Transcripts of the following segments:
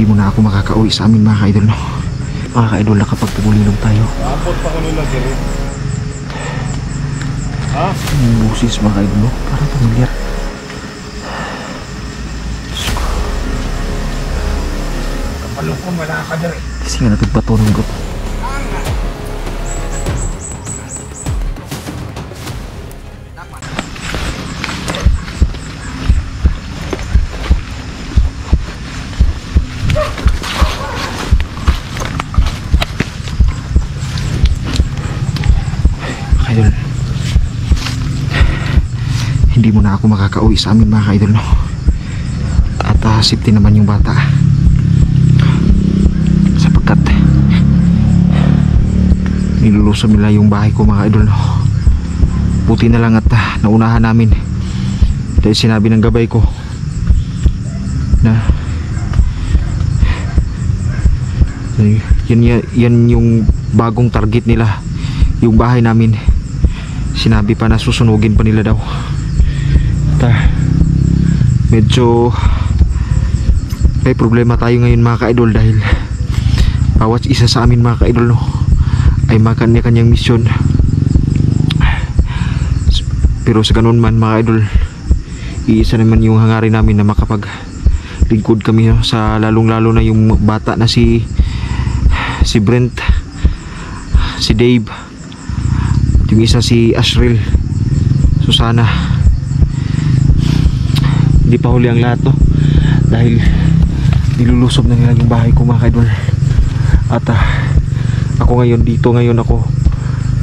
Hindi mo na ako makakauwi sa amin mga ka-idol no. Mga ka-idol na kapag tumulilong tayo. Aabot pa ko nila diri. Ha? Yung busis mga ka-idol no. Parang pamilyar. Kapalo ko wala ka diri. Kasi nga natin bato ng grupo. Hindi mo na ako makakauwi sa amin mga idol no? At ah, safety naman yung bata. Sapagkat nilulusom nila yung bahay ko mga idol no? buti na lang at ah, naunahan namin. Dahil sinabi ng gabay ko na yan, yan yung bagong target nila yung bahay namin. Sinabi pa na susunugin pa nila daw at medyo may problema tayo ngayon mga ka-idol dahil bawat isa sa amin mga ka-idol no, ay makanya-kanyang misyon. Pero sa ganun man mga idol iisa naman yung hangarin namin na makapag lingkod kami no, sa lalong lalo na yung bata na si si Brent si Dave at yung isa si Ashril. Susana hindi pa huli ang lahat no? Dahil nilulusob na nila yung bahay ko mga idol at ah, ako ngayon dito ngayon ako.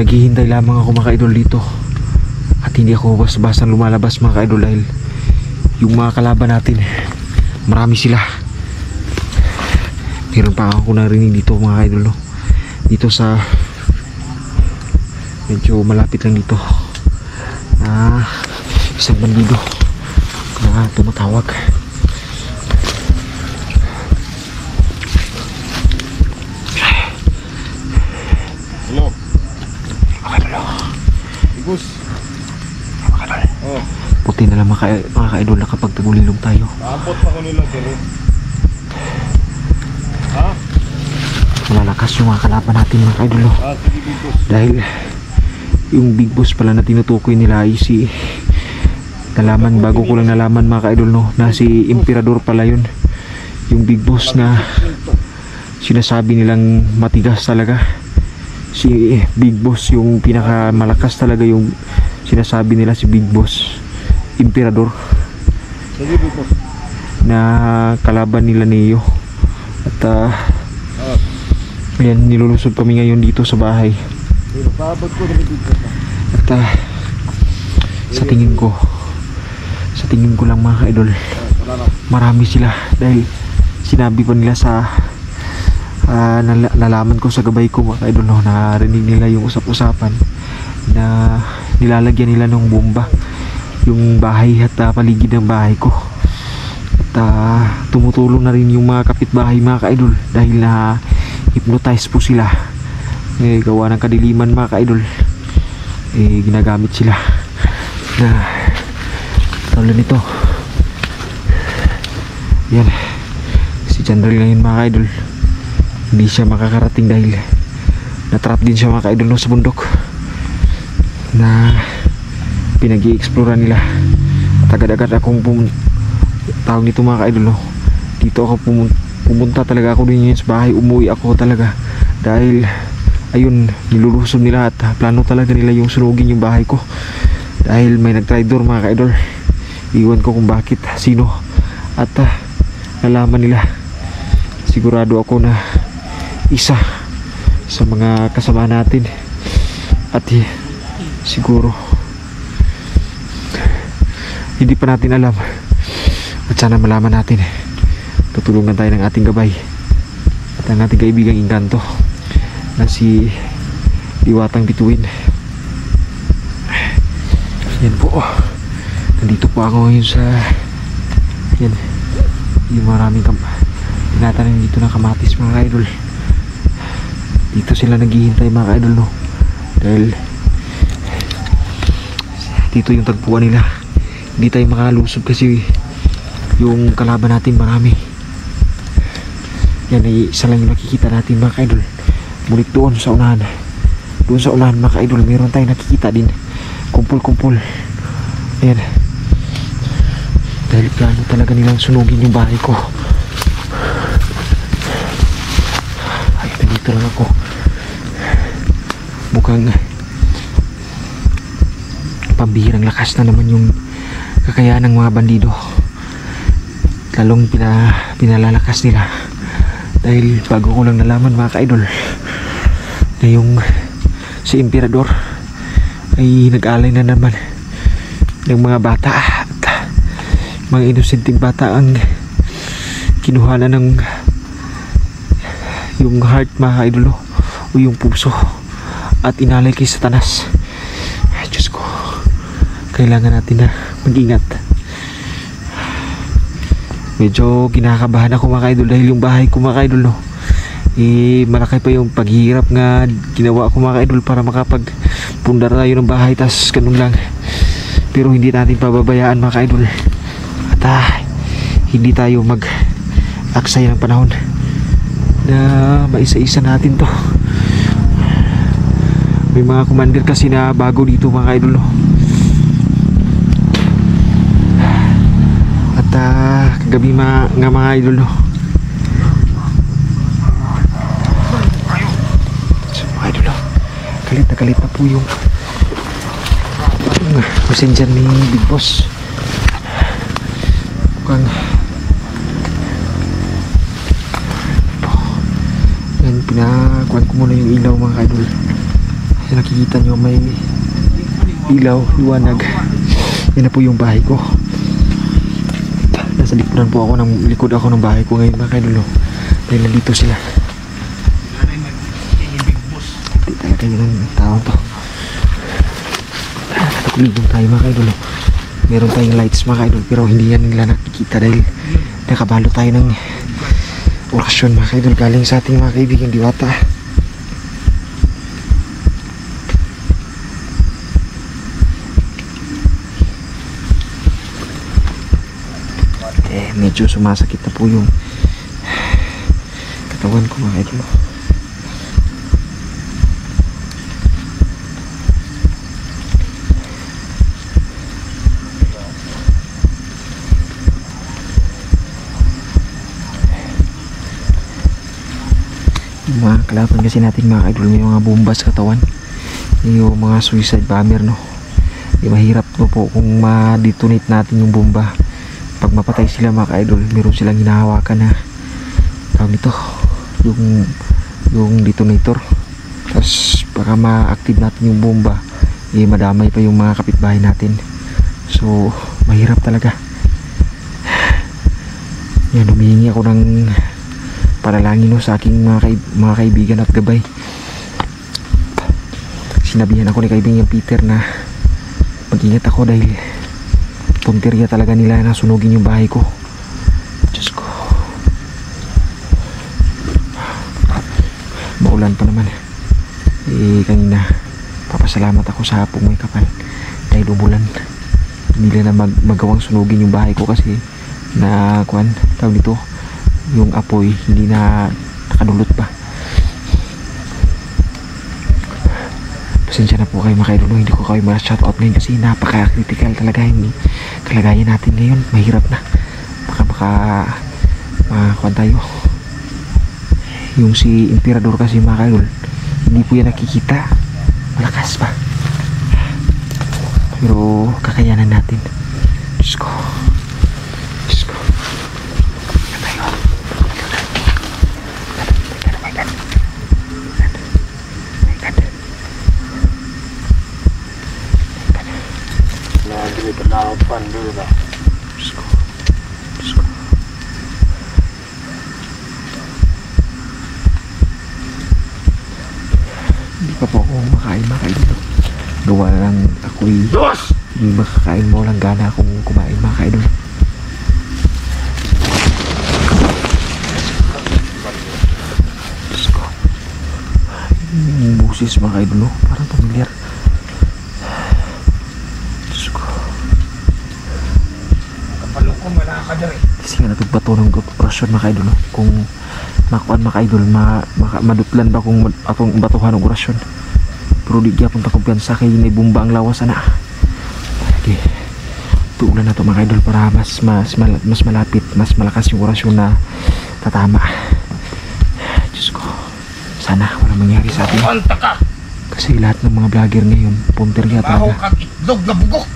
Naghihintay lamang ako mga idol dito. At hindi ako basta-basta lumalabas mga idol dahil yung mga kalaban natin marami sila. Meron pa ako narinig dito mga idol no? dito sa medyo malapit lang dito. Na isang bandido na tumatawag Hello. mga idol no? Igus. Oh, puti na lang mga, ka- mga ka-idol na kapag tagulilong tayo aabot pa ko nila diri. Ha? malalakas yung mga kalaban natin mga ka-idol no? Ah, dahil yung big boss pala na tinutukoy nila ay si nalaman bago ko lang nalaman mga ka-idol no na si emperador pala yun. Yung big boss na sinasabi nilang matigas talaga. Si big boss yung pinaka malakas talaga yung sinasabi nila si big boss emperador. Na kalaban nila Neo at Ah, ayan nilulusog kami ngayon dito sa bahay. At ah, sa tingin ko, sa tingin ko lang mga na. marami sila. Dahil sinabi pa nila sa ah, nala- nalaman ko sa gabay ko mga ka-idol no, narinig nila yung usap-usapan na nilalagyan nila ng bomba yung bahay at ah, paligid ng bahay ko. At ah, tumutulong na rin yung mga kapitbahay mga ka-idol dahil na hypnotize po sila. Eh, gawa ng kadiliman mga ka-idol. Eh, ginagamit sila. Na tulad nito. Yan. Si Chandril ngayon mga ka-idol. Hindi siya makakarating dahil natrap din siya mga ka-idol no, sa bundok. Na pinag explore nila. At agad-agad akong pum tawag nito mga ka-idol no, dito ako pumun- pumunta talaga ako din yun sa bahay. Umuwi ako talaga. Dahil ayun nilulusob nila at plano talaga nila yung sunugin yung bahay ko. Dahil may nag-traitor mga ka-idol iwan ko kung bakit sino. At ah, nalaman nila. Sigurado ako na isa sa mga kasama natin. At eh, siguro hindi pa natin alam. At sana malaman natin. Tutulungan tayo ng ating gabay. At ang ating kaibigang Inganto na si Diwatang Bituin. Yan po nandito po ako ngayon sa yan yung maraming kam tinatanim dito ng kamatis mga idol dito sila naghihintay mga idol no dahil dito yung tagpuan nila hindi tayo makalusob kasi yung kalaban natin marami Yan ay isa lang yung nakikita natin mga ka-idol. Ngunit doon sa unahan, doon sa unahan mga ka-idol, meron tayong nakikita din. Kumpul-kumpul. Ayan. Dahil plano talaga nilang sunugin yung bahay ko. Ay, nandito lang ako. Mukhang pambihirang lakas na naman yung kakayahan ng mga bandido. Lalong pina, pinalalakas nila. Dahil bago ko lang nalaman mga ka-idol na yung si Emperador ay nag-alay na naman ng mga bata at mga inosenteng bata ang kinuha na ng yung heart mga ka-idolo o yung puso at inalay kay Satanas. Ay Diyos ko. Kailangan natin na mag-ingat. Medyo kinakabahan ako mga ka-idol dahil yung bahay ko mga ka-idol no? Eh malaki pa yung paghihirap nga ginawa ko mga ka-idol para makapag tayo ng bahay tas ganun lang. Pero hindi natin pababayaan mga ka-idol ah, hindi tayo mag aksaya ng panahon na maisa-isa natin to. May mga commander kasi na bago dito mga ka-idol no? At ah, kagabi ma nga mga idol no? So, mga idol no? Na galit na po yung messenger ni Big Boss mukhang yan pinakuhan ko muna yung ilaw mga idol kasi nakikita nyo may ilaw liwanag. Yan na po yung bahay ko. Nasa likuran po ako ng likod ako ng bahay ko ngayon mga kaidol dahil nandito sila. Hindi talaga yun ang tao to. Nakakulibong tayo mga kaidol? Meron tayong lights mga kaidol pero hindi yan nila nakikita dahil nakabalo tayo ng orasyon mga kaidol galing sa ating mga kaibigan diwata eh medyo sumasakit na po yung katawan ko mga idol yung mga kalaban kasi natin mga idol may mga bomba sa katawan. Yung mga suicide bomber no? Eh, mahirap no po kung ma-detonate natin yung bomba. Pag mapatay sila mga ka-idol meron silang hinahawakan na tawag nito yung yung detonator. Tapos baka ma-active natin yung bomba eh madamay pa yung mga kapitbahay natin. So mahirap talaga. Yan humihingi ako ng panalangin no, sa aking mga, kaib- mga kaibigan at gabay. Sinabihan ako ni kaibigan Peter na mag-ingat ako dahil punteriya talaga nila na sunugin yung bahay ko. Diyos ko. Maulan pa naman. Eh kanina papasalamat ako sa hapong may kapal dahil umulan. Hindi na mag magawang sunugin yung bahay ko kasi na kuan tawag dito yung apoy hindi na nakadulot pa. Pasensya na po kayo mga hindi ko kayo ma-shoutout ngayon kasi napaka-critical talaga. Yung kalagayan natin ngayon. Mahirap na. Baka baka makakuan tayo. Yung si Emperador kasi mga hindi po yan nakikita. Malakas pa. Pero kakayanan natin. Diyos ko Diyos ko Yan tayo. My God. My God. Lagi penalapan dulu lah. Diyos ko. Diyos ko. Hindi pa po ako makain makain no. Gawa lang ako'y hindi makakain mo lang gana akong kumain makain no. Diyos ko. Yung busis mga idol no. Parang pamilyar. Diyos ko. Kapalong ko wala ka diri. Kasi nga natugpa to ng operasyon mga kaidol no? kung makuan mga idol ma, maka, madutlan ba kung atong batuhan ng orasyon? Pero di gyapon ta kumpiyansa kay may bumba ang lawas ana. Okay tuulan na to mga idol para mas mas mal- mas malapit mas malakas yung orasyon na tatama. Diyos ko sana walang mangyari sa atin. Kasi lahat ng mga vlogger ngayon punter yata kang itlog na bugok!